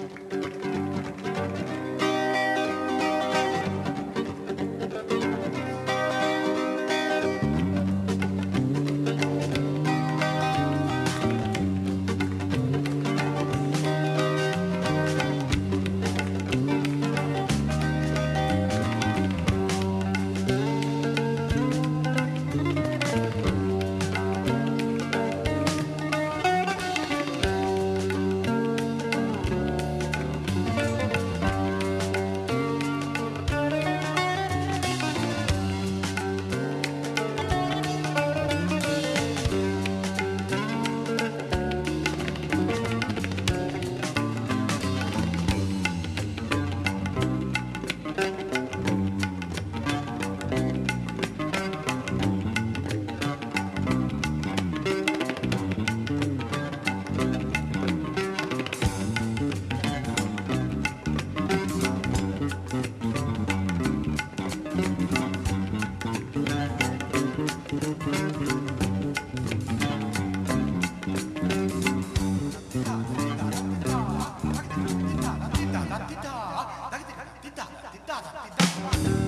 you. nada, te da nada.